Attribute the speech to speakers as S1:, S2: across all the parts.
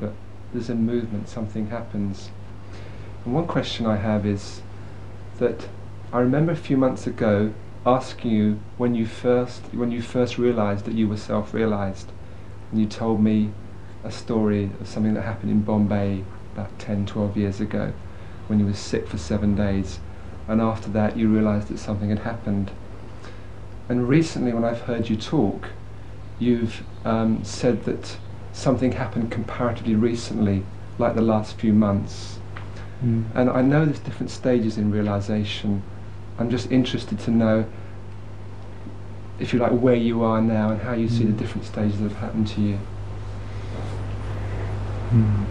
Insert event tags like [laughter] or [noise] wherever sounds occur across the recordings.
S1: but there's a movement, something happens. And one question I have is that I remember a few months ago asking you when you first when you first realized that you were self-realized and you told me a story of something that happened in Bombay about 10 12 years ago when you were sick for 7 days and after that you realized that something had happened and recently when I've heard you talk you've um, said that something happened comparatively recently, like the last few months. Mm. And I know there's different stages in realization. I'm just interested to know, if you like, where you are now and how you mm. see the hmm. different stages that have happened to you. Mm.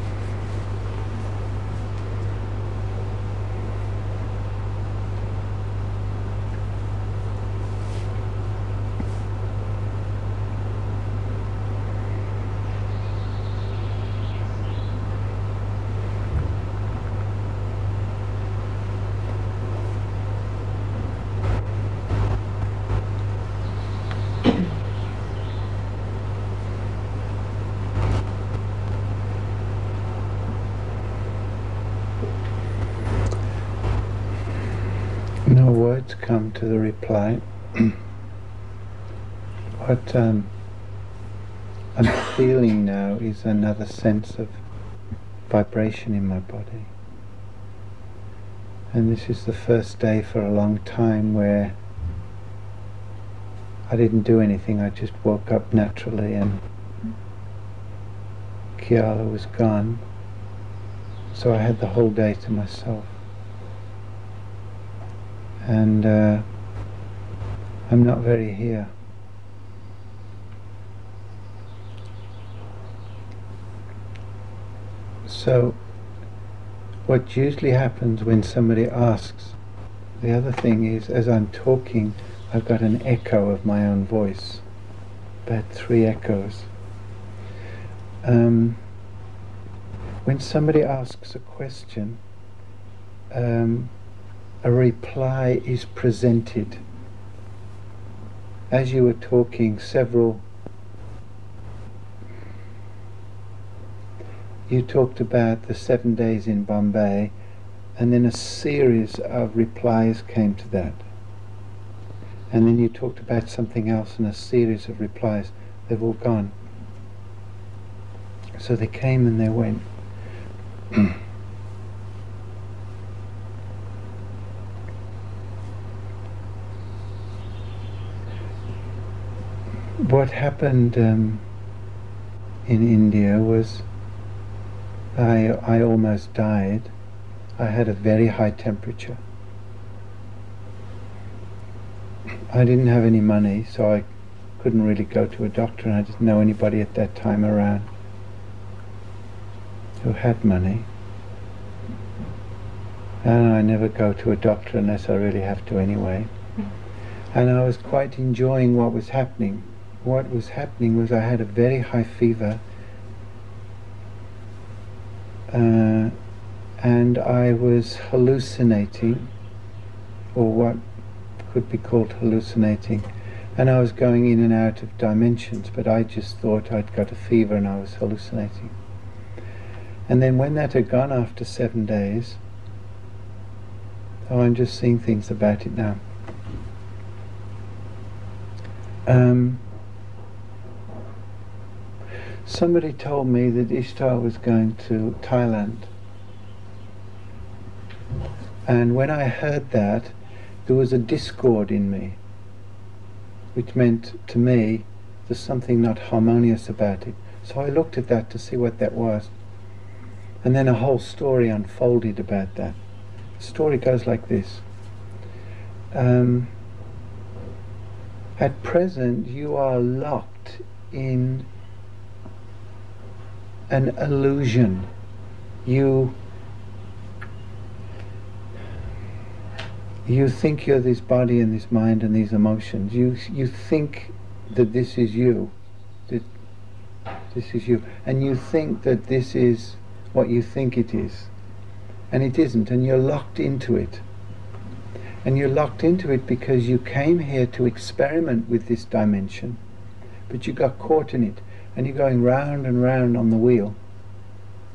S2: words come reply. [clears throat] what um, I'm feeling now is another sense of vibration in my body. And this is the first day for a long time where I didn't do anything, I just woke up naturally and Kiala was gone. So I had the whole day to myself and uh, I'm not very here. So what usually happens when somebody asks, the other thing is as I'm talking I've got an echo of my own voice, about three echoes. Um, when somebody asks a question, um, a reply is presented. As you were talking, several you talked about the seven days in Bombay, and then a series of replies came to that. And then you talked about something else, and a series of replies. They've all gone. So they came and they went. [clears throat] what happened um, in India was I, I almost died. I had a very high temperature. I didn't have any money, so I couldn't really go to a doctor, and I didn't know anybody at that time around who had money. And I never go to a doctor unless I really have to anyway. Hmm. And I was quite enjoying what was happening what was happening was I had a very high fever uh, and I was hallucinating or what could be called hallucinating and I was going in and out of dimensions but I just thought I'd got a fever and I was hallucinating. And then when that had gone after seven days oh I'm just seeing things about it now. Um, Somebody told me that Ishtar was going to Thailand. And when I heard that, there was a discord in me, which meant to me there's something not harmonious about it. So I looked at that to see what that was. And then a whole story unfolded about that. The story goes like this. Um, at present, you are locked in an illusion. You you think you're this body and this mind and these emotions. You you think that this is you. That this is you. And you think that this is what you think it is. And it isn't, and you're locked into it. And you're locked into it because you came here to experiment with this dimension, but you got caught in it and you're going round and round on the wheel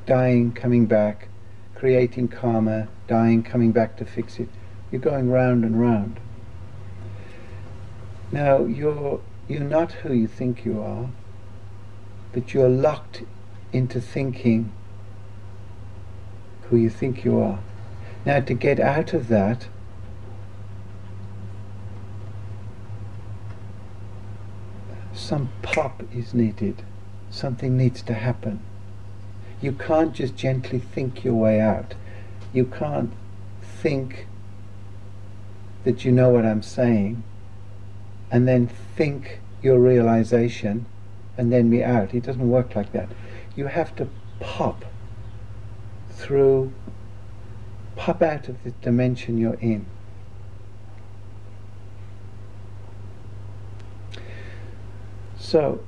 S2: dying, coming back, creating karma, dying, coming back to fix it. You're going round and round. Now you're you're not who you think you are, but you're locked into thinking who you think you are. Now to get out of that some pop is needed. Something needs to happen. You can't just gently think your way out. You can't think that you know what I'm saying and then think your realization and then be out. It doesn't work like that. You have to pop through, pop out of the dimension you're in. So,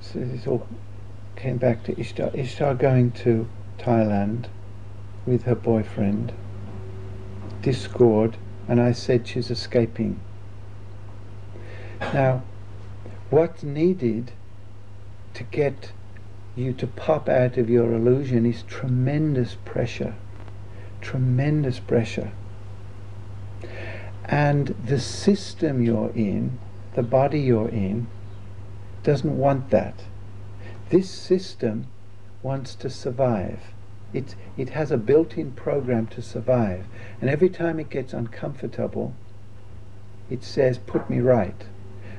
S2: so this all came back to Ishtar. Ishtar going to Thailand with her boyfriend, discord, and I said she's escaping. Now, what's needed to get you to pop out of your illusion is tremendous pressure. Tremendous pressure. And the system you're in, the body you're in, doesn't want that. This system wants to survive. It, it has a built-in program to survive. And every time it gets uncomfortable, it says, put me right.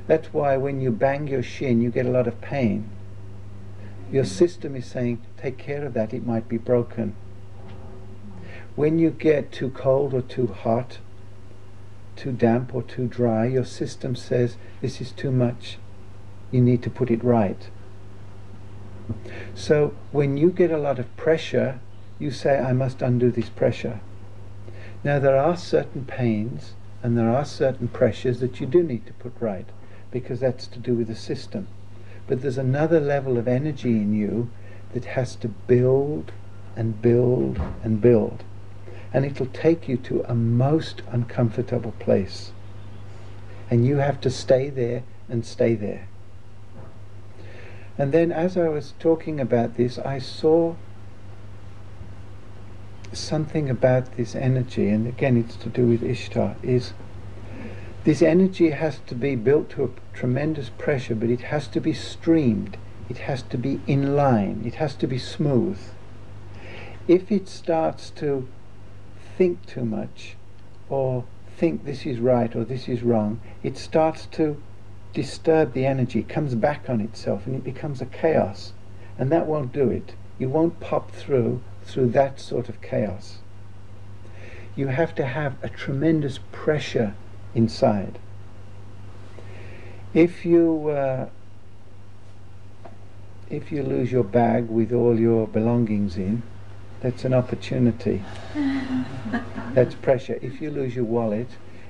S2: That's why when you bang your shin, you get a lot of pain. Your system is saying, take care of that, it might be broken. When you get too cold or too hot, too damp or too dry, your system says, this is too much you need to put it right. So when you get a lot of pressure, you say, I must undo this pressure. Now there are certain pains and there are certain pressures that you do need to put right because that's to do with the system. But there's another level of energy in you that has to build and build and build. And it'll take you to a most uncomfortable place. And you have to stay there and stay there. And then as I was talking about this, I saw something about this energy, and again it's to do with Ishtar, is this energy has to be built to a tremendous pressure, but it has to be streamed, it has to be in line, it has to be smooth. If it starts to think too much, or think this is right or this is wrong, it starts to disturb the energy, comes back on itself and it becomes a chaos. And that won't do it. You won't pop through through that sort of chaos. You have to have a tremendous pressure inside. If you uh, if you lose your bag with all your belongings in, that's an opportunity. [laughs] that's pressure. If you lose your wallet,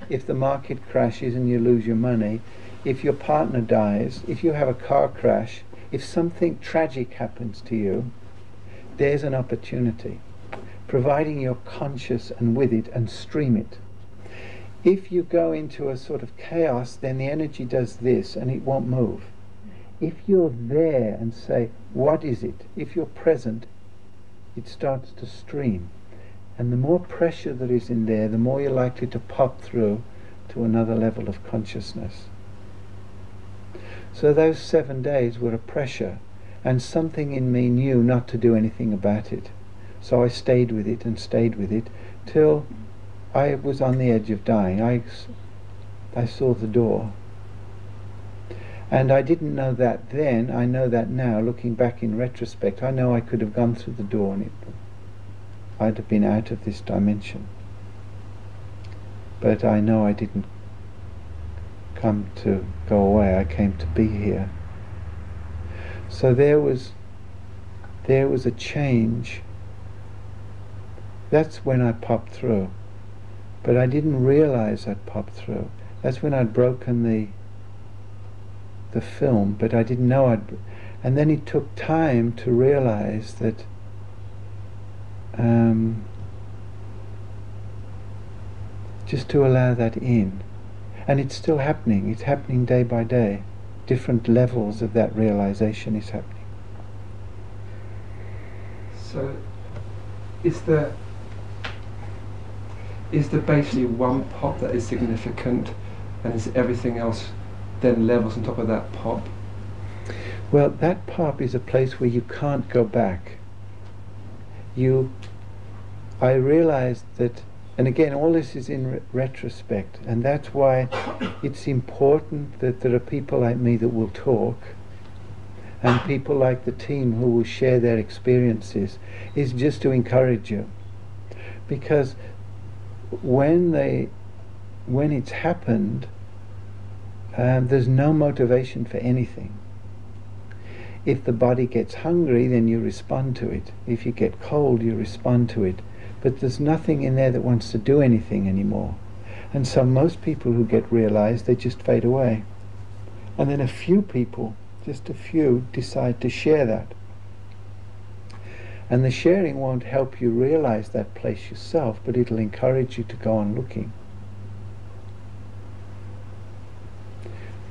S2: if the market crashes and you lose your money, if your partner dies, if you have a car crash, if something tragic happens to you, there's an opportunity, providing you're conscious and with it and stream it. If you go into a sort of chaos, then the energy does this and it won't move. If you're there and say, what is it? If you're present, it starts to stream. And the more pressure there is in there, the more you're likely to pop through to another level of consciousness. So those seven days were a pressure, and something in me knew not to do anything about it. So I stayed with it and stayed with it till I was on the edge of dying. I, I saw the door. And I didn't know that then, I know that now, looking back in retrospect. I know I could have gone through the door and it, I'd have been out of this dimension. But I know I didn't come to go away, I came to be here. So there was there was a change. That's when I popped through. But I didn't realize I'd popped through. That's when I'd broken the the film, but I didn't know I'd and then it took time to realize that um, just to allow that in and it's still happening. It's happening day by day. Different levels of that realization is happening.
S1: So, is there is there basically one pop that is significant, and is everything else then levels on top of that pop?
S2: Well, that pop is a place where you can't go back. You, I realized that, and again, all this is in re- retrospect, and that's why it's important that there are people like me that will talk, and people like the team who will share their experiences, is just to encourage you. Because when they, when it's happened, um, there's no motivation for anything. If the body gets hungry, then you respond to it. If you get cold, you respond to it. But there's nothing in there that wants to do anything anymore. And so most people who get realized, they just fade away. And then a few people, just a few, decide to share that. And the sharing won't help you realize that place yourself, but it'll encourage you to go on looking.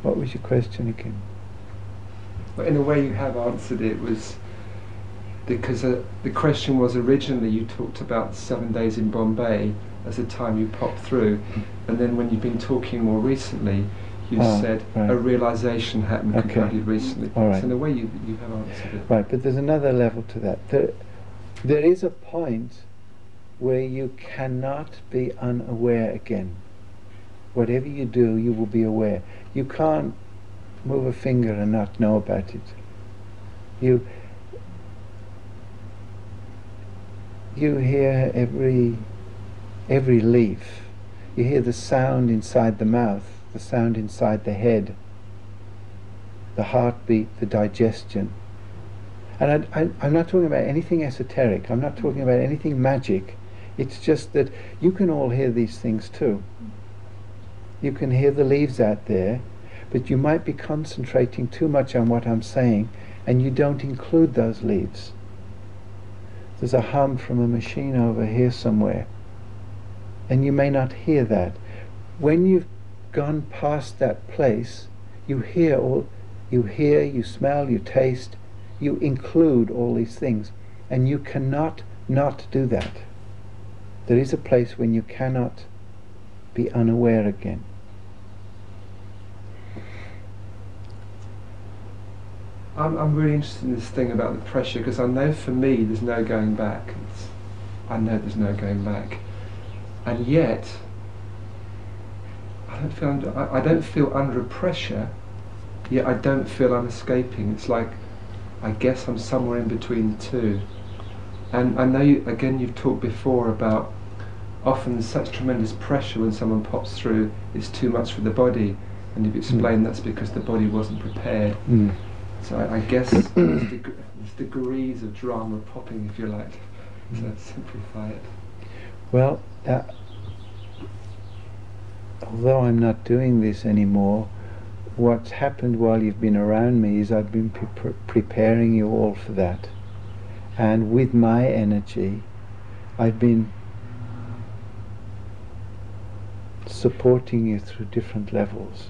S2: What was your question again?
S1: Well, in a way, you have answered it. Was because uh, the question was originally you talked about seven days in Bombay as the time you popped through, and then when you've been talking more recently, you
S2: Ah,
S1: said
S2: right.
S1: a realization happened
S2: Okay.
S1: completely recently.
S2: All right.
S1: So in a way, you you have answered it.
S2: Right, but there's another level to that. There, there is a point where you cannot be unaware again. Whatever you do, you will be aware. You can't move a finger and not know about it. You you hear every every leaf. You hear the sound inside the mouth, the sound inside the head, the heartbeat, the digestion. And I, I'm not talking about anything esoteric. I'm not talking about anything magic. It's just that you can all hear these things too. You can hear the leaves out there, but you might be concentrating too much on what I'm saying and you don't include those leaves. There's a hum from a machine over here somewhere, and you may not hear that. When you've gone past that place, you hear all, you hear, you smell, you taste, you include all these things, and you cannot not do that. There is a place when you cannot be unaware again.
S1: I'm, I'm really interested in this thing about the pressure because I know for me there's no going back. It's, I know there's no going back, and yet I don't feel under, I, I don't feel under pressure. Yet I don't feel I'm escaping. It's like I guess I'm somewhere in between the two. And I know you, again you've talked before about often there's such tremendous pressure when someone pops through. It's too much for the body, and you've explained that's because the body wasn't prepared.
S2: Mm.
S1: So I, I guess [clears throat] there's, deg- there's degrees of drama popping, if you like, to simplify it.
S2: Well, uh, although I'm not doing this anymore, what's happened while you've been around me is I've been pre- preparing you all for that. And with my energy, I've been supporting you through different levels.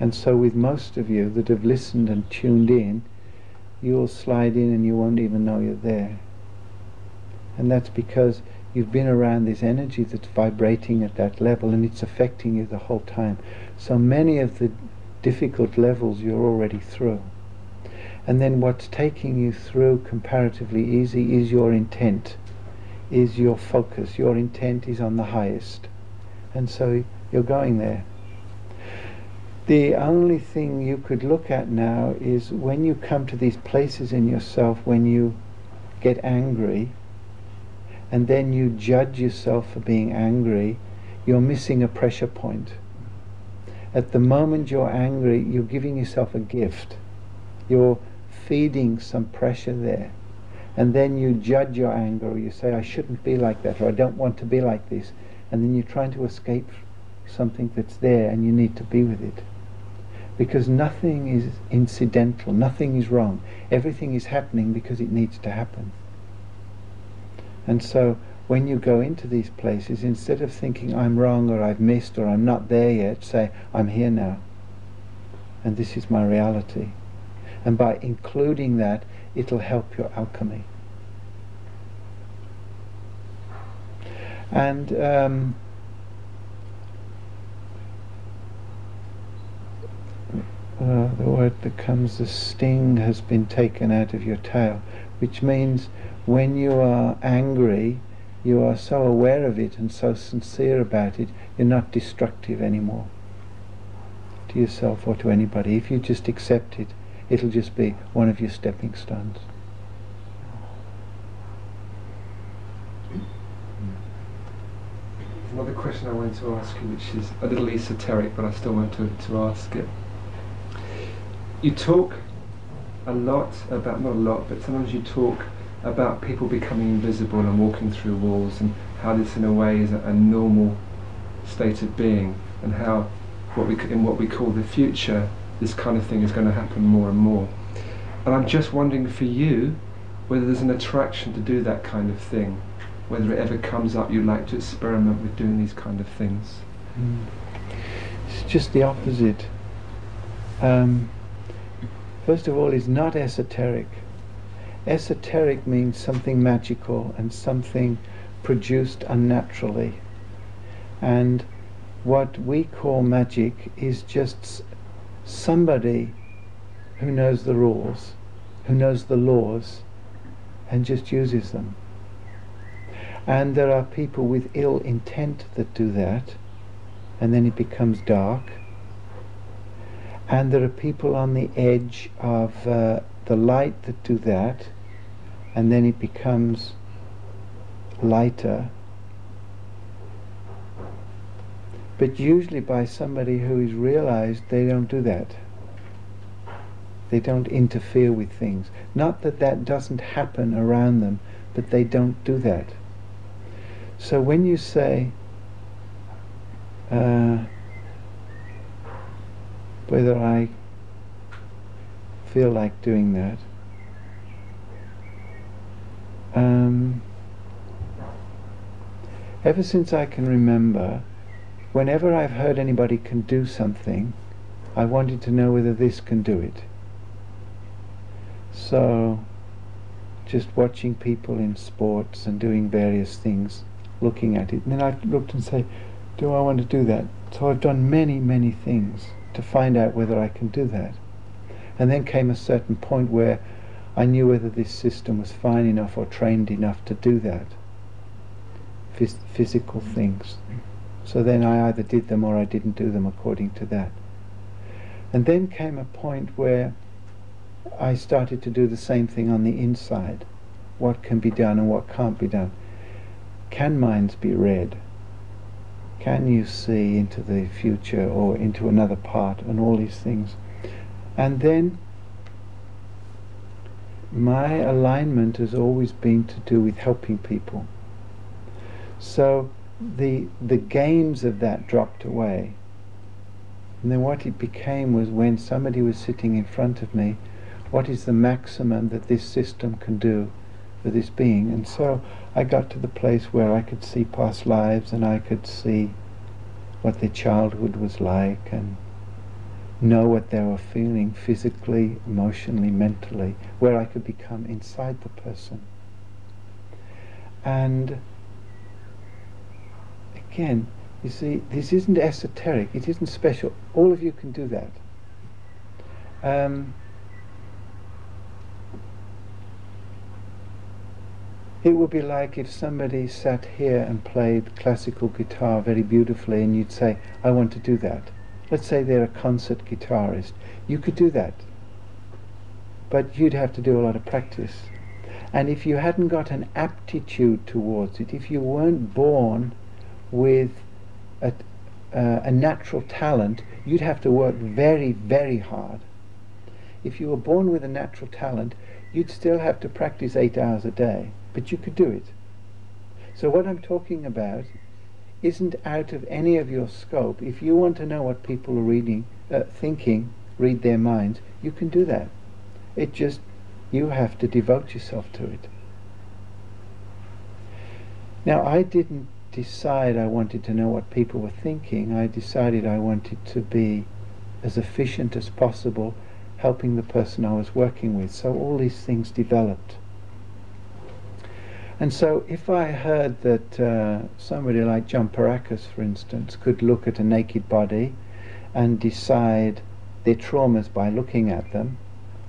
S2: And so, with most of you that have listened and tuned in, you'll slide in and you won't even know you're there. And that's because you've been around this energy that's vibrating at that level and it's affecting you the whole time. So many of the difficult levels you're already through. And then what's taking you through comparatively easy is your intent, is your focus. Your intent is on the highest. And so you're going there. The only thing you could look at now is when you come to these places in yourself, when you get angry, and then you judge yourself for being angry, you're missing a pressure point. At the moment you're angry, you're giving yourself a gift. You're feeding some pressure there. And then you judge your anger, or you say, I shouldn't be like that, or I don't want to be like this. And then you're trying to escape something that's there, and you need to be with it because nothing is incidental, nothing is wrong. Everything is happening because it needs to happen. And so when you go into these places, instead of thinking I'm wrong or I've missed or I'm not there yet, say I'm here now. And this is my reality. And by including that, it'll help your alchemy. And um, uh, the word that comes, the sting has been taken out of your tail, which means when you are angry, you are so aware of it and so sincere about it, you're not destructive anymore to yourself or to anybody. If you just accept it, it'll just be one of your stepping stones.
S1: Another question I wanted to ask you, which is a little esoteric, but I still want to, to ask it. You talk a lot about, not a lot, but sometimes you talk about people becoming invisible and walking through walls and how this in a way is a, a normal state of being and how what we, in what we call the future this kind of thing is going to happen more and more. And I'm just wondering for you whether there's an attraction to do that kind of thing, whether it ever comes up you'd like to experiment with doing these kind of things.
S2: Mm. It's just the opposite. Um, first of all, it's not esoteric. Esoteric means something magical and something produced unnaturally. And what we call magic is just somebody who knows the rules, who knows the laws, and just uses them. And there are people with ill intent that do that, and then it becomes dark. And there are people on the edge of uh, the light that do that, and then it becomes lighter. But usually by somebody who is realized they don't do that. They don't interfere with things. Not that that doesn't happen around them, but they don't do that. So when you say, uh, whether I feel like doing that, um, ever since I can remember, whenever I've heard anybody can do something, I wanted to know whether this can do it. So, just watching people in sports and doing various things, looking at it. And then I looked and say, do I want to do that? So I've done many, many things to find out whether I can do that. And then came a certain point where I knew whether this system was fine enough or trained enough to do that. Phys- physical things. So then I either did them or I didn't do them according to that. And then came a point where I started to do the same thing on the inside. What can be done and what can't be done. Can minds be read? Can you see into the future or into another part and all these things? And then my alignment has always been to do with helping people. So the the games of that dropped away. And then what it became was when somebody was sitting in front of me what is the maximum that this system can do for this being. And so I got to the place where I could see past lives and I could see what their childhood was like and know what they were feeling physically, emotionally, mentally, where I could become inside the person. And again, you see, this isn't esoteric, it isn't special. All of you can do that. Um, It would be like if somebody sat here and played classical guitar very beautifully and you'd say, I want to do that. Let's say they're a concert guitarist. You could do that. But you'd have to do a lot of practice. And if you hadn't got an aptitude towards it, if you weren't born with a, uh, a natural talent, you'd have to work very, very hard. If you were born with a natural talent, you'd still have to practice eight hours a day but you could do it. So what I'm talking about isn't out of any of your scope. If you want to know what people are reading, uh, thinking, read their minds, you can do that. It just, you have to devote yourself to it. Now, I didn't decide I wanted to know what people were thinking. I decided I wanted to be as efficient as possible helping the person I was working with. So all these things developed. And so, if I heard that uh, somebody like John Pierrakos, for instance, could look at a naked body and decide their traumas by looking at them,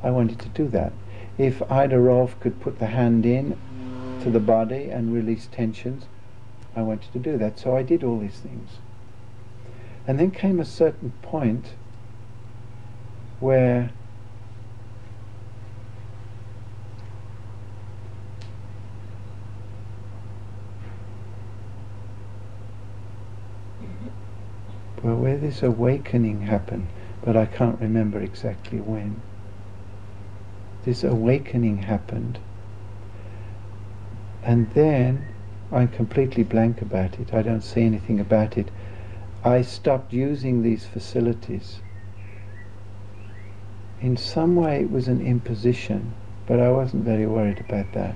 S2: I wanted to do that. If Ida Rolf could put the hand in to the body and release tensions, I wanted to do that. So I did all these things. And then came a certain point where where this awakening happened, but I can't remember exactly when. This awakening happened, and then I'm completely blank about it. I don't see anything about it. I stopped using these facilities. In some way, it was an imposition, but I wasn't very worried about that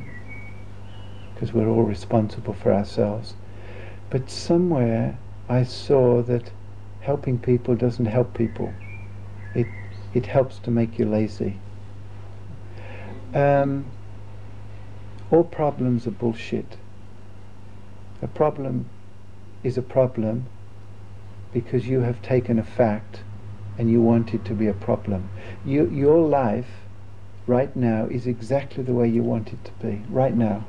S2: because we're all responsible for ourselves. But somewhere I saw that helping people doesn't help people. It it helps to make you lazy. Um, all problems are bullshit. A problem is a problem because you have taken a fact and you want it to be a problem. You, your life right now is exactly the way you want it to be, right now.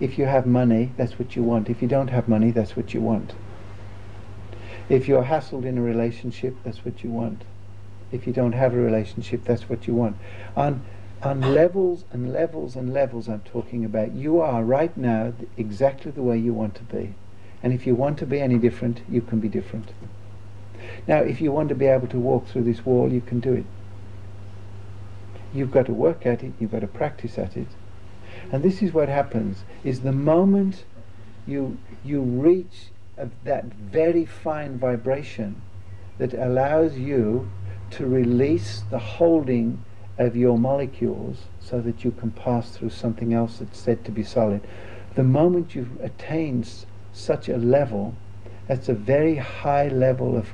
S2: If you have money, that's what you want. If you don't have money, that's what you want. If you're hassled in a relationship, that's what you want. If you don't have a relationship, that's what you want. On, on levels and levels and levels I'm talking about, you are right now exactly the way you want to be. And if you want to be any different, you can be different. Now, if you want to be able to walk through this wall, you can do it. You've got to work at it, you've got to practice at it. And this is what happens, is the moment you, you reach that very fine vibration that allows you to release the holding of your molecules so that you can pass through something else that's said to be solid. The moment you've attained such a level, that's a very high level of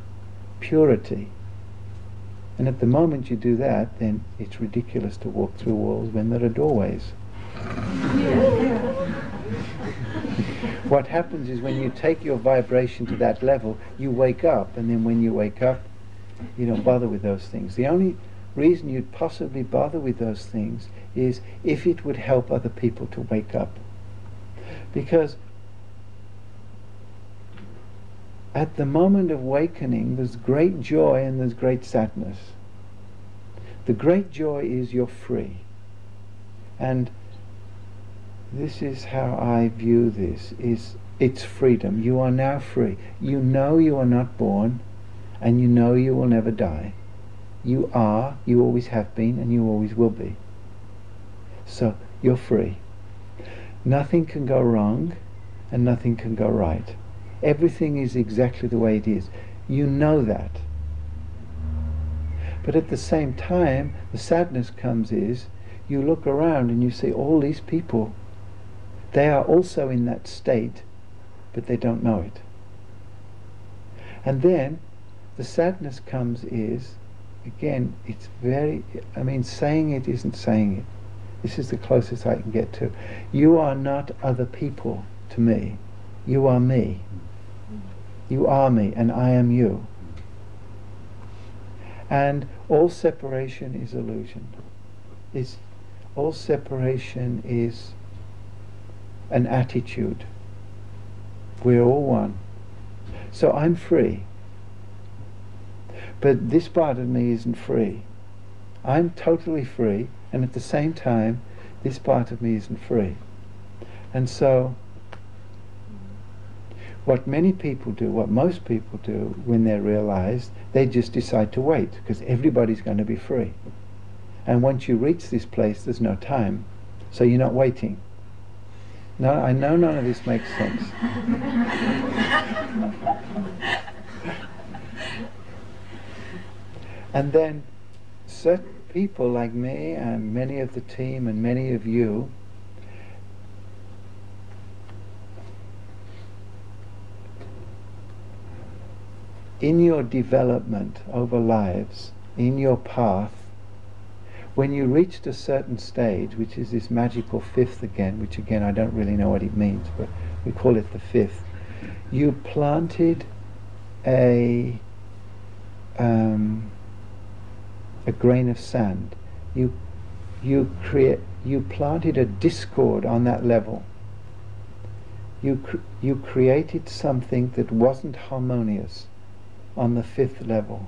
S2: purity. And at the moment you do that, then it's ridiculous to walk through walls when there are doorways. What happens is when you take your vibration to that level, you wake up, and then when you wake up, you don't bother with those things. The only reason you'd possibly bother with those things is if it would help other people to wake up. Because at the moment of awakening, there's great joy and there's great sadness. The great joy is you're free. And this is how I view this is it's freedom. You are now free. You know you are not born and you know you will never die. You are, you always have been, and you always will be. So you're free. Nothing can go wrong and nothing can go right. Everything is exactly the way it is. You know that. But at the same time, the sadness comes is you look around and you see all these people. They are also in that state, but they don't know it. And then the sadness comes is, again, it's very, I mean, saying it isn't saying it. This is the closest I can get to. You are not other people to me. You are me. You are me and I am you. And all separation is illusion. Is all separation is an attitude. We're all one. So I'm free. But this part of me isn't free. I'm totally free, and at the same time, this part of me isn't free. And so what many people do, what most people do when they're realized, they just decide to wait because everybody's going to be free. And once you reach this place, there's no time, so you're not waiting. No, I know none of this makes sense. and then certain people like me and many of the team and many of you in your development over lives, in your path, when you reached a certain stage, which is this magical fifth again, which again I don't really know what it means, but we call it the fifth, you planted a um, a grain of sand. You you create you planted a discord on that level. You cr- you created something that wasn't harmonious on the fifth level.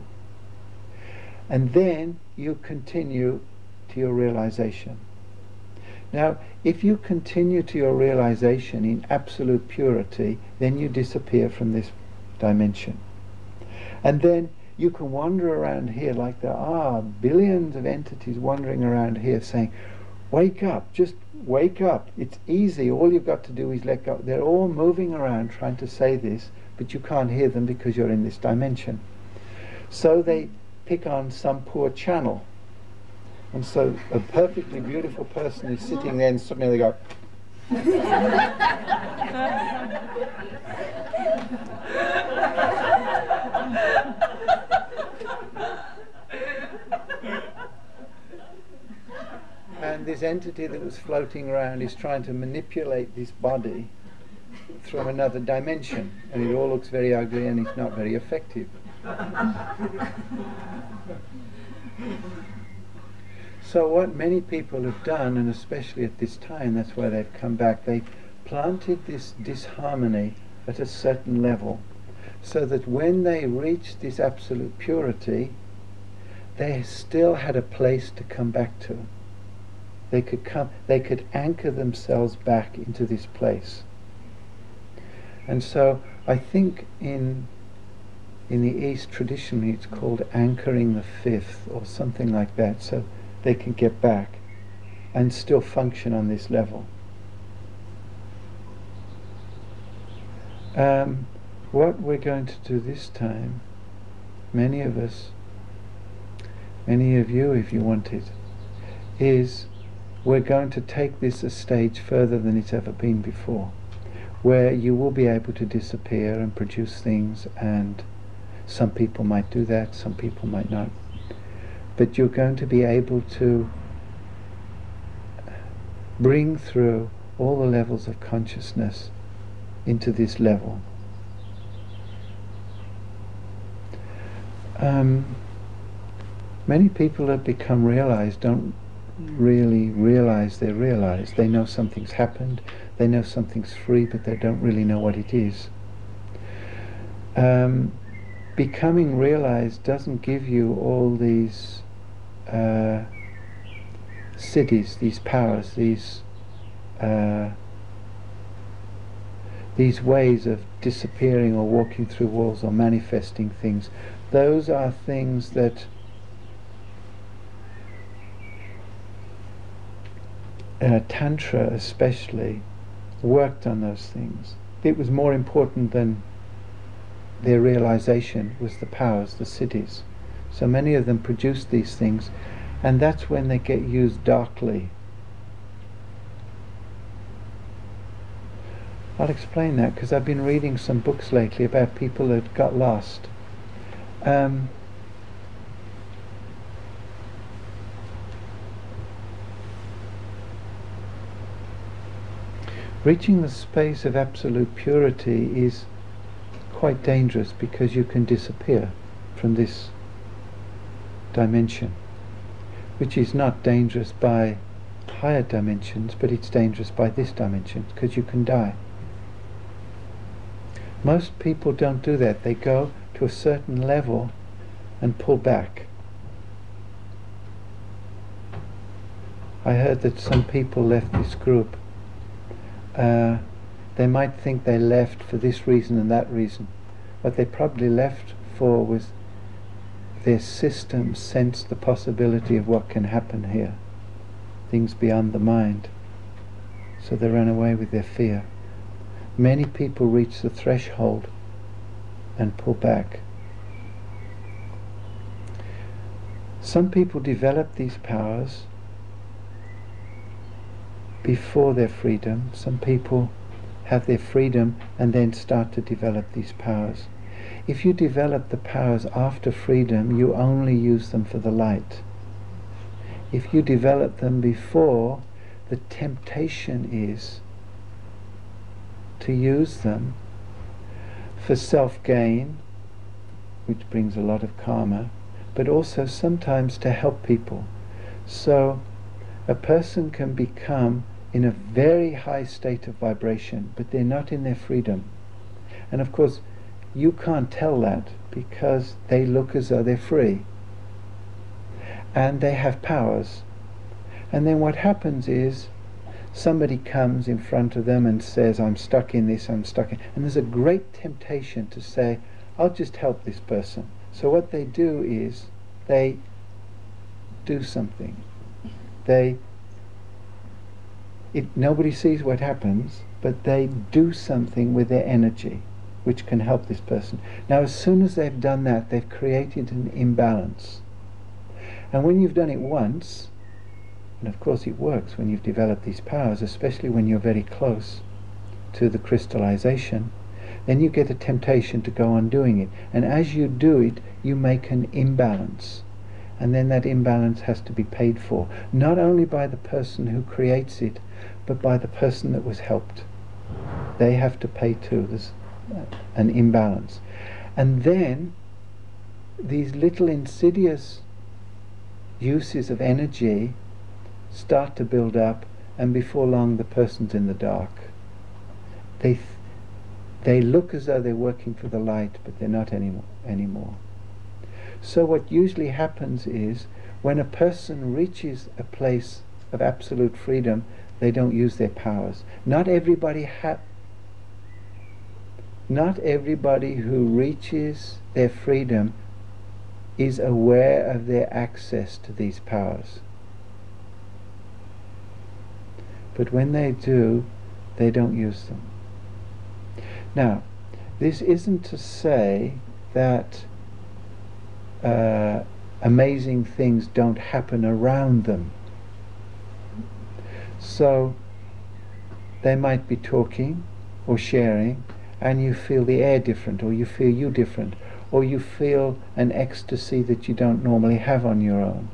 S2: And then you continue to your realization. Now, if you continue to your realization in absolute purity, then you disappear from this dimension. And then you can wander around here like there are billions of entities wandering around here saying, Wake up, just wake up. It's easy. All you've got to do is let go. They're all moving around trying to say this, but you can't hear them because you're in this dimension. So they pick on some poor channel. And so a perfectly beautiful person is sitting there and suddenly they go, and this entity that was floating around is trying to manipulate this body from another dimension and it all looks very ugly and it's not very effective. So what many people have done, and especially at this time, that's why they've come back, they planted this disharmony at a certain level so that when they reached this absolute purity, they still had a place to come back to. They could come, they could anchor themselves back into this place. And so I think in in the East traditionally it's called anchoring the fifth or something like that so they can get back and still function on this level. Um, what we're going to do this time, many of us, many of you if you want it, is we're going to take this a stage further than it's ever been before, where you will be able to disappear and produce things and some people might do that, some people might not. But you're going to be able to bring through all the levels of consciousness into this level. Um, many people have become realized don't really realize they're realized. They know something's happened, they know something's free, but they don't really know what it is. Um, becoming realized doesn't give you all these uh, siddhis, these powers, these uh, these ways of disappearing or walking through walls or manifesting things. Those are things that uh, Tantra especially worked on those things. It was more important than their realization was the powers, the siddhis. So many of them produce these things, and that's when they get used darkly. I'll explain that because I've been reading some books lately about people that got lost. Um, reaching the space of absolute purity is quite dangerous because you can disappear from this dimension, which is not dangerous by higher dimensions, but it's dangerous by this dimension because you can die. Most people don't do that. They go to a certain level and pull back. I heard that some people left this group. Uh, they might think they left for this reason and that reason. What they probably left for was their system sensed the possibility of what can happen here, things beyond the mind. So they run away with their fear. Many people reach the threshold and pull back. Some people develop these powers before their freedom. Some people have their freedom and then start to develop these powers. If you develop the powers after freedom, you only use them for the light. if you develop them before, the temptation is to use them for self gain, which brings a lot of karma, but also sometimes to help people. So a person can become in a very high state of vibration, but they're not in their freedom. And of course, you can't tell that because they look as though they're free. And they have powers. And then what happens is somebody comes in front of them and says, I'm stuck in this, I'm stuck in. And there's a great temptation to say, I'll just help this person. So what they do is they do something. They it, nobody sees what happens, but they do something with their energy which can help this person. Now, as soon as they've done that, they've created an imbalance. And when you've done it once, and of course it works when you've developed these powers, especially when you're very close to the crystallization, then you get a temptation to go on doing it. And as you do it, you make an imbalance. And then that imbalance has to be paid for, not only by the person who creates it, but by the person that was helped. They have to pay too. There's an imbalance. And then these little insidious uses of energy start to build up, and before long the person's in the dark. They, th- they look as though they're working for the light, but they're not anymore. anymore. So what usually happens is when a person reaches a place of absolute freedom, they don't use their powers. Not everybody ha- not everybody who reaches their freedom is aware of their access to these powers. But when they do, they don't use them. Now, this isn't to say that uh, amazing things don't happen around them. So they might be talking or sharing, and you feel the air different, or you feel you different, or you feel an ecstasy that you don't normally have on your own.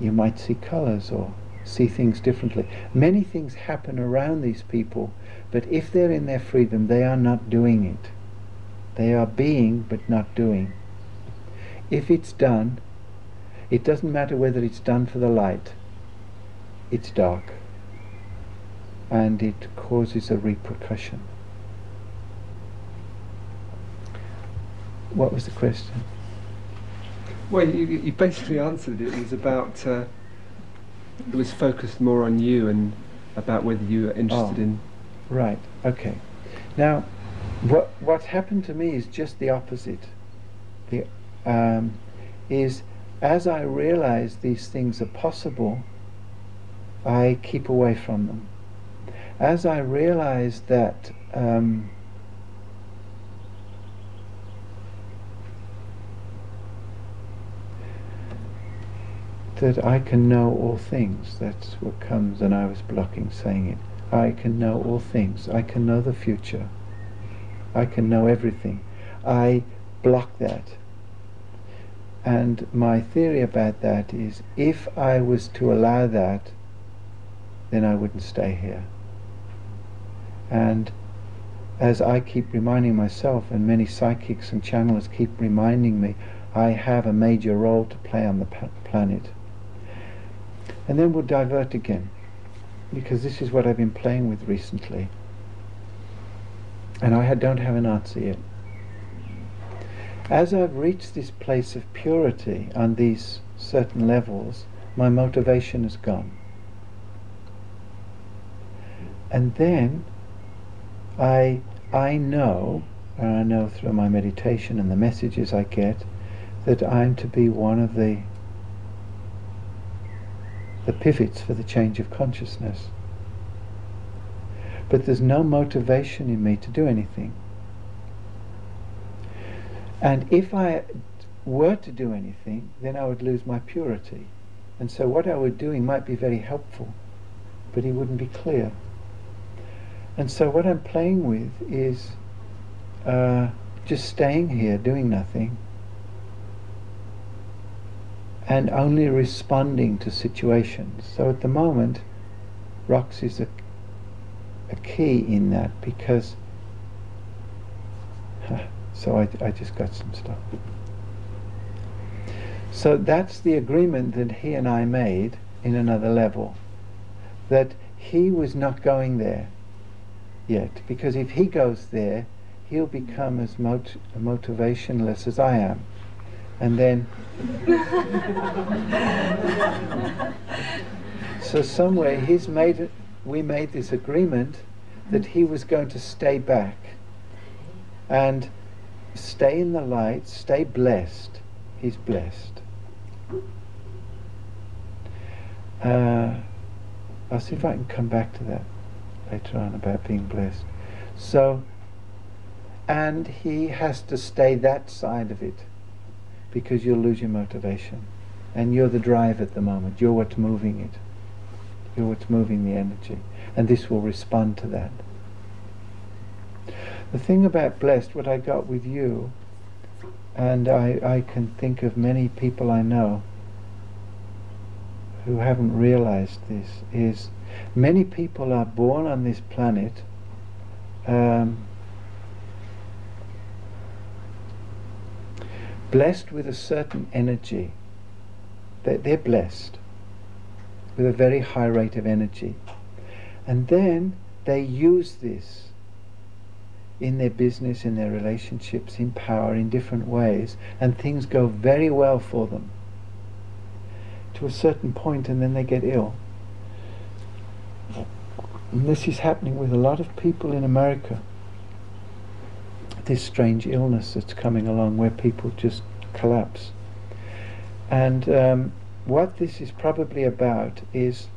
S2: You might see colors or see things differently. Many things happen around these people, but if they're in their freedom, they are not doing it. They are being, but not doing. If it's done, it doesn't matter whether it's done for the light, it's dark and it causes a repercussion. What was the question?
S1: Well, you, you basically answered it. It was about, uh, it was focused more on you and about whether you were interested
S2: Oh.
S1: in.
S2: Right, okay. Now, what, what happened to me is just the opposite. The, um, is as I realize these things are possible, I keep away from them. As I realize that um, that I can know all things. That's what comes, and I was blocking saying it. I can know all things. I can know the future. I can know everything. I block that. And my theory about that is if I was to allow that, then I wouldn't stay here. And as I keep reminding myself, and many psychics and channelers keep reminding me, I have a major role to play on the planet. And then we'll divert again, because this is what I've been playing with recently. And I don't have an answer yet. As I've reached this place of purity on these certain levels, my motivation is gone. And then I I know, and I know through my meditation and the messages I get, that I'm to be one of the the pivots for the change of consciousness. But there's no motivation in me to do anything. And if I were to do anything, then I would lose my purity. And so what I would doing might be very helpful, but it wouldn't be clear. And so what I'm playing with is uh, just staying here, doing nothing, and only responding to situations. So at the moment, rocks is a, a key in that because. [laughs] So I, I just got some stuff. So that's the agreement that he and I made in another level. That he was not going there yet, because if he goes there, he'll become as mot- motivationless as I am. And then. [laughs] so, somewhere, he's made, it we made this agreement that he was going to stay back and stay in the light, stay blessed. He's blessed. Uh, I'll see if I can come back to that later on about being blessed. So, and he has to stay that side of it because you'll lose your motivation. And you're the drive at the moment. You're what's moving it. You're what's moving the energy. And this will respond to that. The thing about blessed, what I got with you, and I, I can think of many people I know who haven't realized this, is many people are born on this planet um, blessed with a certain energy. They're, they're blessed with a very high rate of energy. And then they use this in their business, in their relationships, in power, in different ways, and things go very well for them to a certain point and then they get ill. And this is happening with a lot of people in America. This strange illness that's coming along where people just collapse. And um, what this is probably about is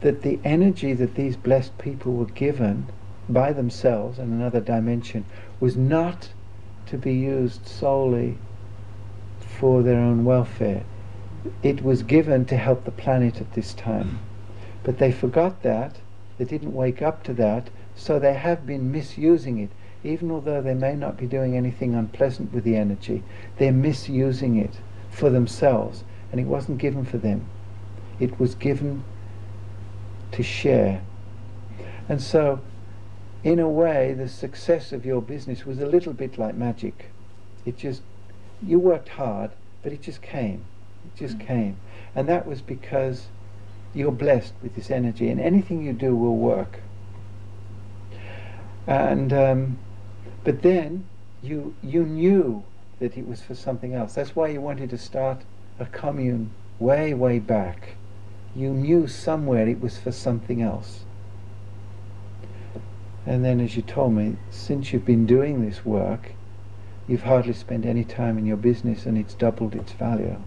S2: that the energy that these blessed people were given by themselves in another dimension was not to be used solely for their own welfare. It was given to help the planet at this time. But they forgot that, they didn't wake up to that, so they have been misusing it. Even although they may not be doing anything unpleasant with the energy, they're misusing it for themselves. And it wasn't given for them, it was given to share. And so, in a way, the success of your business was a little bit like magic. It just, you worked hard, but it just came. It just mm. came. And that was because you're blessed with this energy, and anything you do will work. And um, but then you you knew that it was for something else. That's why you wanted to start a commune way way back. You knew somewhere it was for something else. And then, as you told me, since you've been doing this work, you've hardly spent any time in your business, and it's doubled its value.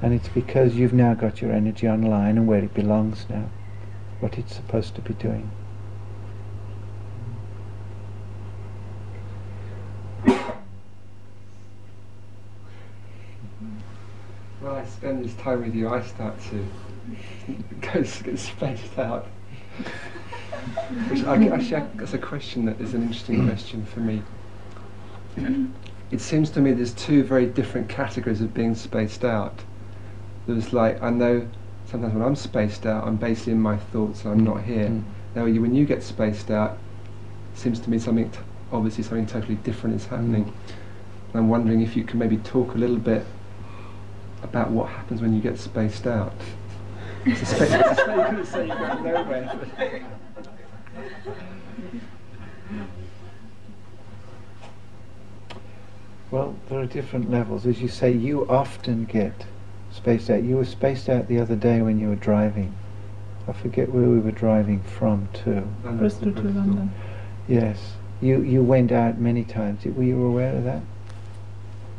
S2: And it's because you've now got your energy online and where it belongs now, what it's supposed to be doing.
S1: When I spend this time with you, I start to [laughs] go get spaced out. Which I, actually, that's a question that is an interesting [clears throat] question for me. It seems to me there's two very different categories of being spaced out. There's like, I know sometimes when I'm spaced out, I'm basically in my thoughts and I'm not here.
S2: Mm.
S1: Now, you, when you get spaced out, it seems to me something, t- obviously something totally different is happening. And I'm wondering if you can maybe talk a little bit about what happens when you get spaced out. I suspect, I suspect you couldn't say you went nowhere.
S2: Well, there are different levels. As you say, you often get spaced out. You were spaced out the other day when you were driving. I forget where we were driving from to.
S1: London
S3: Bristol to London.
S2: Yes. You you went out many times. Were you aware of that?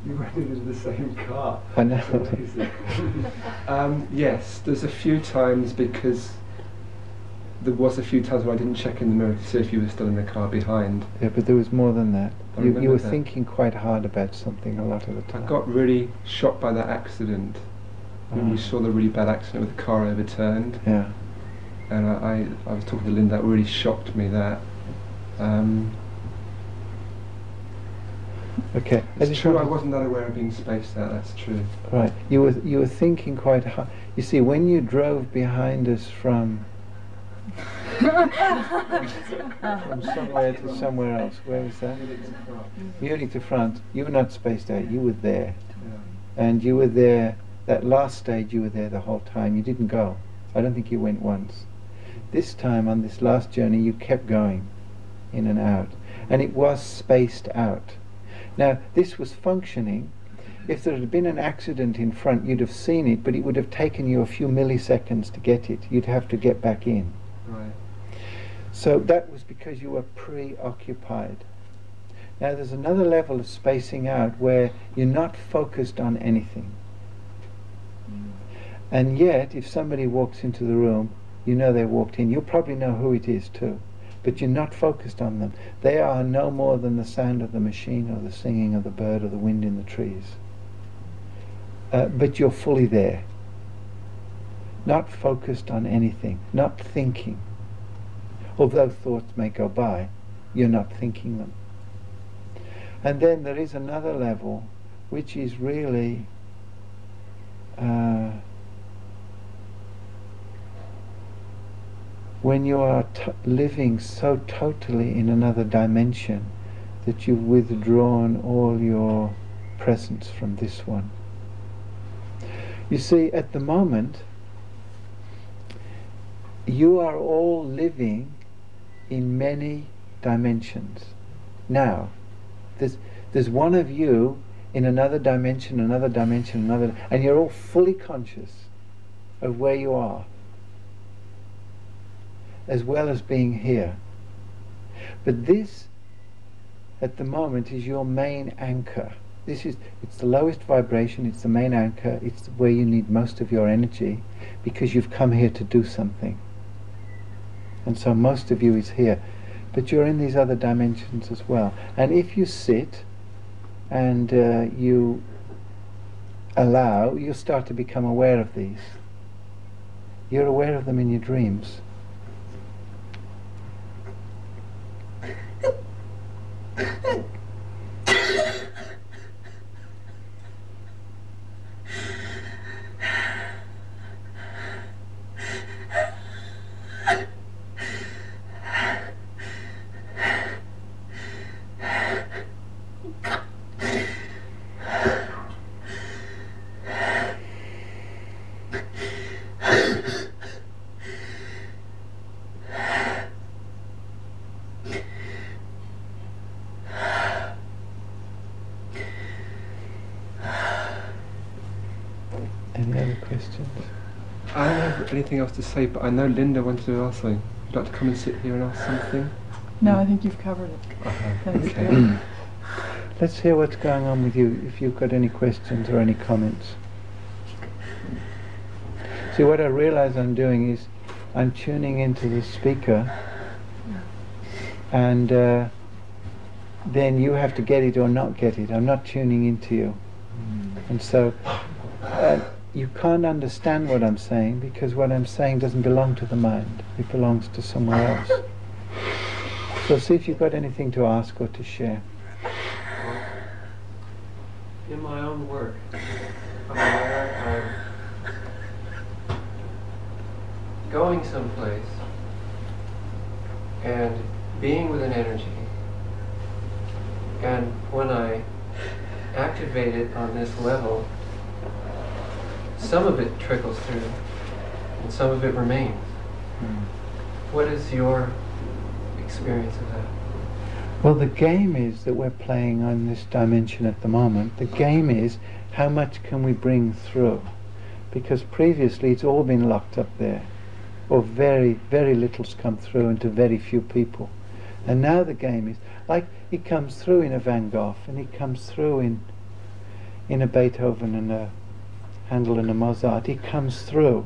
S1: You went into the same car. [laughs]
S2: I know. [laughs]
S1: um, yes, there's a few times because there was a few times where I didn't check in the mirror to see if you were still in the car behind.
S2: Yeah, but there was more than that.
S1: I
S2: You, you were
S1: that.
S2: thinking quite hard about something a lot of the time.
S1: I got really shocked by that accident when we
S2: Ah.
S1: saw the really bad accident with the car overturned,
S2: Yeah.
S1: and I, I, I was talking to Linda. That really shocked me. That um,
S2: Okay. I
S1: It's
S2: just
S1: true. I wasn't that aware of being spaced out. That's true.
S2: Right. You were you were thinking quite hard. You see, when you drove behind us from [laughs] from somewhere to somewhere else, where was that? Munich to France. You were not spaced out. You were there,
S1: Yeah.
S2: and you were there. That last stage, you were there the whole time. You didn't go. I don't think you went once. This time, on this last journey, you kept going, in and out, and it was spaced out. Now, this was functioning. If there had been an accident in front, you'd have seen it, but it would have taken you a few milliseconds to get it. You'd have to get back in.
S1: Right.
S2: So that was because you were preoccupied. Now there's another level of spacing out where you're not focused on anything. Mm. And yet, if somebody walks into the room, you know they walked in. You'll probably know who it is too. But you're not focused on them. They are no more than the sound of the machine or the singing of the bird or the wind in the trees. Uh, but you're fully there. Not focused on anything, not thinking. Although thoughts may go by, you're not thinking them. And then there is another level which is really uh, when you are t- living so totally in another dimension that you've withdrawn all your presence from this one. You see, at the moment, you are all living in many dimensions. Now, there's, there's one of you in another dimension, another dimension, another, and you're all fully conscious of where you are, as well as being here. But this, at the moment, is your main anchor. This is, it's the lowest vibration, it's the main anchor, it's where you need most of your energy, because you've come here to do something. And so most of you is here. But you're in these other dimensions as well. And if you sit and uh, you allow, you'll start to become aware of these. You're aware of them in your dreams. Any other questions?
S1: I don't have anything else to say, but I know Linda wanted to ask something. Would you like to come and sit here and ask something?
S3: No, I think you've covered it.
S1: I have. Okay. [clears throat]
S2: Let's hear what's going on with you, if you've got any questions or any comments. See, what I realize I'm doing is I'm tuning into the speaker, and uh, then you have to get it or not get it. I'm not tuning into you. And so uh, you can't understand what I'm saying because what I'm saying doesn't belong to the mind, it belongs to somewhere else. So see if you've got anything to ask or to share.
S4: in my own work, I'm aware of going someplace and being with an energy. And when I activate it on this level, some of it trickles through and some of it remains. Hmm. What is your experience of that?
S2: Well, the game is that we're playing on this dimension at the moment. The game is how much can we bring through? Because previously it's all been locked up there, or very, very little's come through into very few people. And now the game is like it comes through in a Van Gogh, and it comes through in in a Beethoven and a Handel and Mozart. It comes through,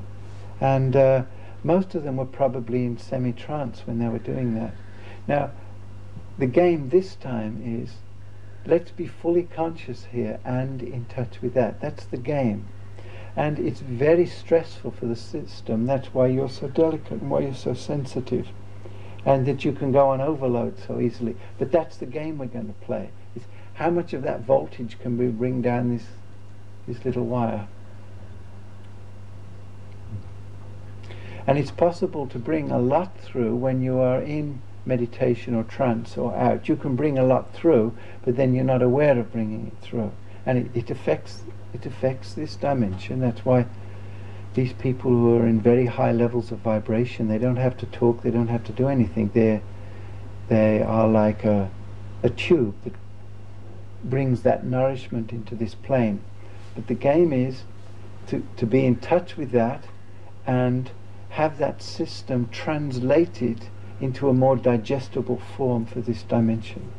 S2: and uh, most of them were probably in semi-trance when they were doing that. Now, the game this time is let's be fully conscious here and in touch with that. That's the game. And it's very stressful for the system. That's why you're so delicate and why you're so sensitive. And that you can go on overload so easily. But that's the game we're going to play. Is how much of that voltage can we bring down this this little wire? And it's possible to bring a lot through when you are in meditation or trance or out. You can bring a lot through, but then you're not aware of bringing it through. And it, it affects it affects this dimension. That's why these people who are in very high levels of vibration, they don't have to talk, they don't have to do anything. They they are like a, a tube that brings that nourishment into this plane. But the game is to, to be in touch with that and have that system translated into a more digestible form for this dimension.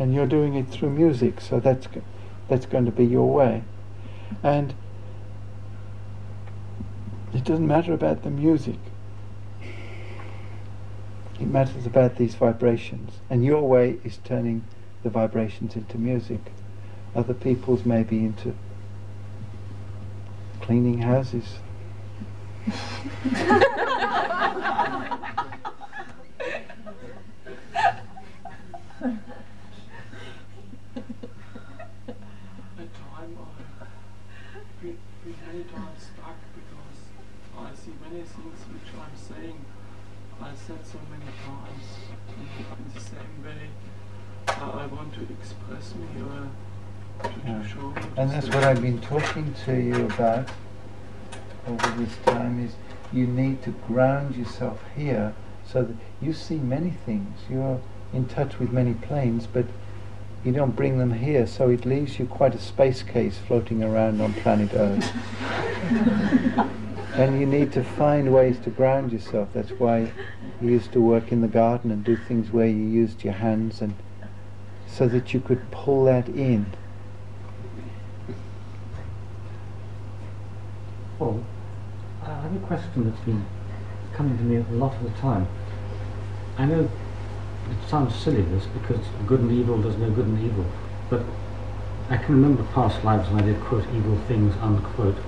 S2: And you're doing it through music, so that's that's going to be your way. And it doesn't matter about the music. It matters about these vibrations. And your way is turning the vibrations into music. Other people's may be into cleaning houses.
S5: And to start because I see when it seems we try to saying. I said so many times in December uh, I went to express me, to show you.
S2: And that's what I've been talking to you about over this time is you need to ground yourself here so that you see many things. You're in touch with many planes, but you don't bring them here, so it leaves you quite a space case floating around on planet Earth. [laughs] and you need to find ways to ground yourself. That's why you used to work in the garden and do things where you used your hands and so that you could pull that in.
S6: Well, I have a question that's been coming to me a lot of the time. I know it sounds silly this because good and evil there's no good and evil, but I can remember past lives when I did quote evil things unquote,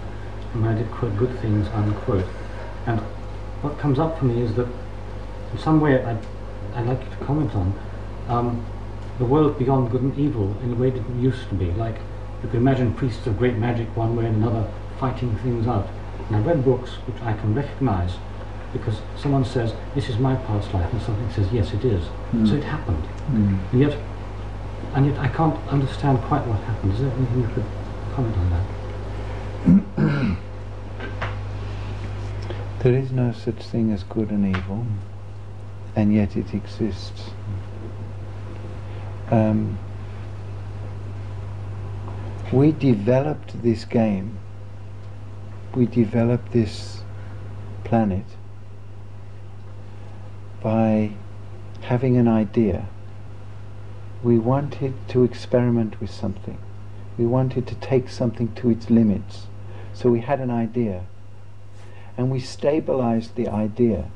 S6: and when I did quote good things unquote. And what comes up for me is that in some way I'd, I'd like you to comment on um, the world beyond good and evil in a way it didn't used to be. Like you could imagine priests of great magic one way and another fighting things out. And I've read books which I can recognize because someone says, this is my past life, and something says, yes, it is.
S2: Mm.
S6: So it happened.
S2: Mm.
S6: And yet, and yet I can't understand quite what happened. Is there anything you could comment on that? [coughs]
S2: There is no such thing as good and evil, and yet it exists. Um, we developed this game, we developed this planet by having an idea. We wanted to experiment with something. We wanted to take something to its limits. So we had an idea and we stabilized the idea.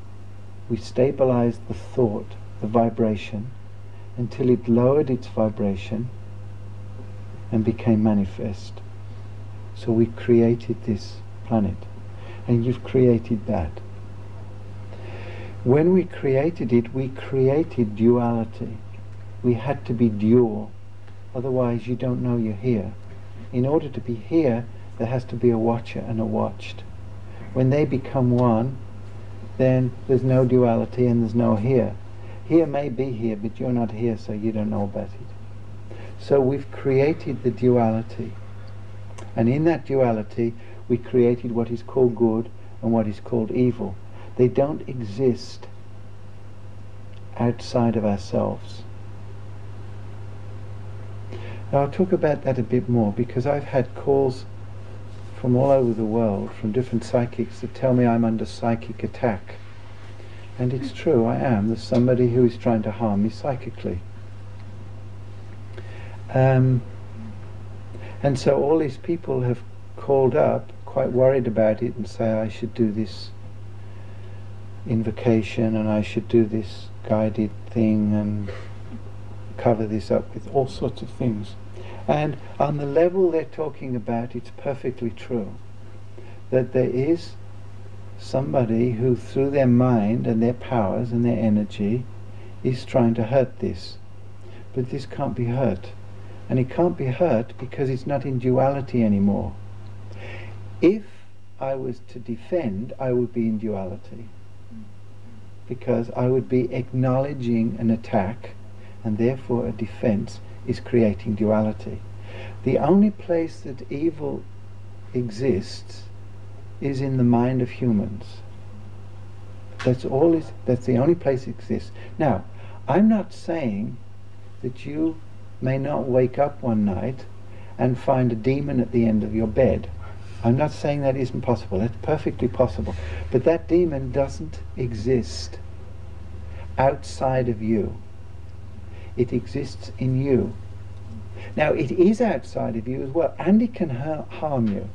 S2: We stabilized the thought, the vibration, until it lowered its vibration and became manifest. So we created this planet, and you've created that. When we created it, we created duality. We had to be dual, otherwise, you don't know you're here. In order to be here, there has to be a watcher and a watched when they become one, then there's no duality and there's no here. Here may be here, but you're not here, so you don't know about it. So we've created the duality. And in that duality, we created what is called good and what is called evil. They don't exist outside of ourselves. Now I'll talk about that a bit more because I've had calls from all over the world, from different psychics that tell me I'm under psychic attack. And it's true, I am. There's somebody who is trying to harm me psychically. Um, and so all these people have called up, quite worried about it, and say I should do this invocation and I should do this guided thing and cover this up with all sorts of things. And on the level they're talking about, it's perfectly true that there is somebody who, through their mind and their powers and their energy, is trying to hurt this. But this can't be hurt. And it can't be hurt because it's not in duality anymore. If I was to defend, I would be in duality. Because I would be acknowledging an attack, and therefore a defense is creating duality. The only place that evil exists is in the mind of humans. That's all is that's the only place it exists. Now, I'm not saying that you may not wake up one night and find a demon at the end of your bed. I'm not saying that isn't possible. That's perfectly possible. But that demon doesn't exist outside of you. It exists in you. Now, it is outside of you as well, and it can ha- harm you.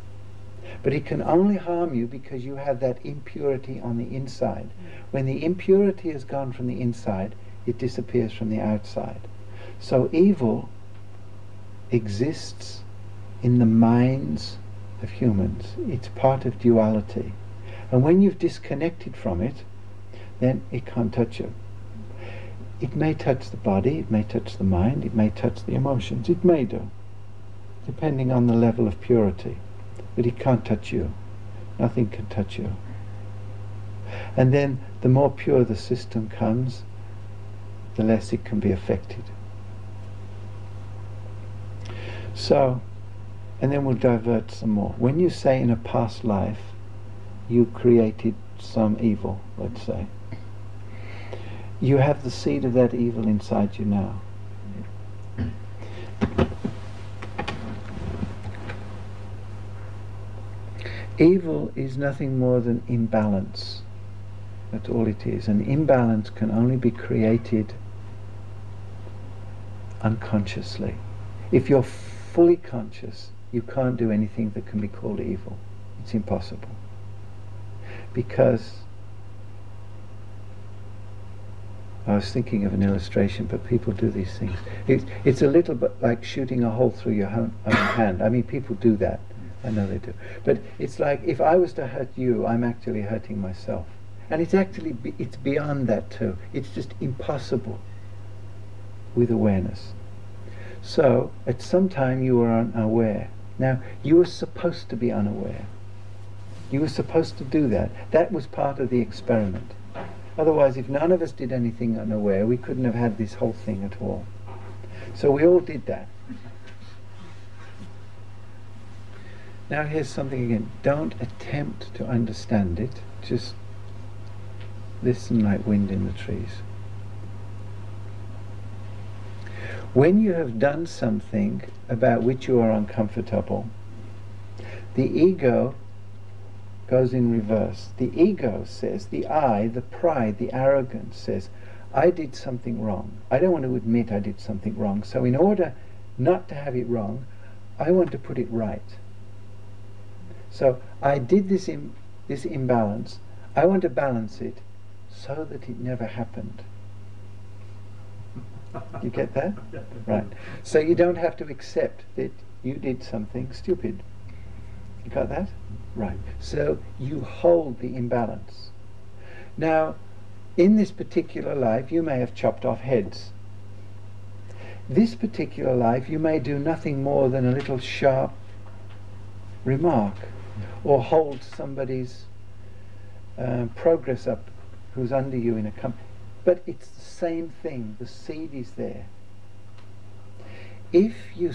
S2: But it can only harm you because you have that impurity on the inside. When the impurity has gone from the inside, it disappears from the outside. So evil exists in the minds of humans. It's part of duality. And when you've disconnected from it, then it can't touch you. It may touch the body, it may touch the mind, it may touch the emotions, it may do, depending on the level of purity. But it can't touch you. Nothing can touch you. And then the more pure the system comes, the less it can be affected. So, and then we'll divert some more. When you say in a past life you created some evil, let's say, you have the seed of that evil inside you now. Evil is nothing more than imbalance. That's all it is. An imbalance can only be created unconsciously. If you're fully conscious, you can't do anything that can be called evil. It's impossible. Because I was thinking of an illustration, but people do these things. It's, it's a little bit like shooting a hole through your own, [coughs] hand. I mean, people do that. I know they do. But it's like if I was to hurt you, I'm actually hurting myself. And it's actually be, it's beyond that too. It's just impossible with awareness. So at some time you are unaware. Now you were supposed to be unaware. You were supposed to do that. That was part of the experiment. Otherwise, if none of us did anything unaware, we couldn't have had this whole thing at all. So we all did that. Now here's something again. Don't attempt to understand it. Just listen like wind in the trees. When you have done something about which you are uncomfortable, the ego goes in reverse. The ego says, the I, the pride, the arrogance says, I did something wrong. I don't want to admit I did something wrong. So in order not to have it wrong, I want to put it right. So I did this, Im- this imbalance. I want to balance it so that it never happened. You get that? Right. So you don't have to accept that you did something stupid. You got that? Right. So you hold the imbalance. Now, in this particular life, you may have chopped off heads. This particular life, you may do nothing more than a little sharp remark or hold somebody's uh, progress up who's under you in a company. But it's same thing, the seed is there. If you